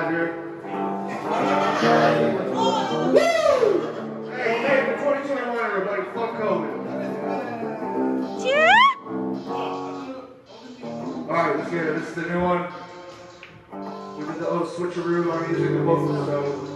live here. Alright, let's get it. This is the new one. We did the old switcheroo on using vocals, so